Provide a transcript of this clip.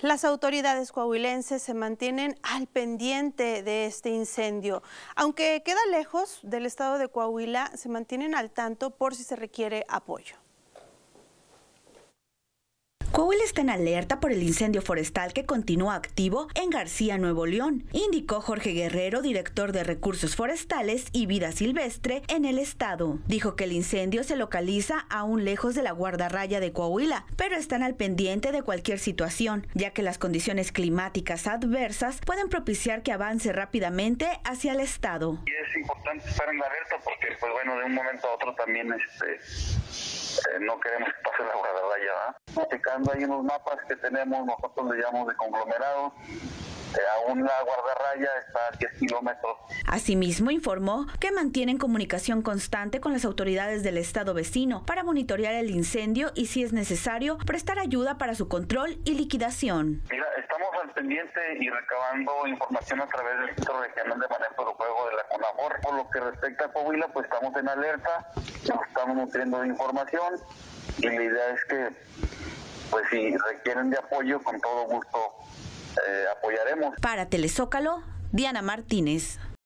Las autoridades coahuilenses se mantienen al pendiente de este incendio. Aunque queda lejos del estado de Coahuila, se mantienen al tanto por si se requiere apoyo. Coahuila está en alerta por el incendio forestal que continúa activo en García, Nuevo León, indicó Jorge Guerrero, director de Recursos Forestales y Vida Silvestre en el estado. Dijo que el incendio se localiza aún lejos de la guardarraya de Coahuila, pero están al pendiente de cualquier situación, ya que las condiciones climáticas adversas pueden propiciar que avance rápidamente hacia el estado. Y es importante estar en alerta porque, pues bueno, de un momento a otro también este, eh, no queremos que pase la guardarraya, ¿verdad? hay unos mapas que tenemos, nosotros le llamamos de conglomerado. Eh, aún la guardarraya está a 10 kilómetros. Asimismo, informó que mantienen comunicación constante con las autoridades del estado vecino para monitorear el incendio y, si es necesario, prestar ayuda para su control y liquidación. Mira, estamos al pendiente y recabando información a través del Centro Regional de Manejo del Juego de la Por lo que respecta a Coahuila, pues estamos en alerta, estamos nutriendo de información y la idea es que pues si requieren de apoyo, con todo gusto eh, apoyaremos. Para Telezócalo, Diana Martínez.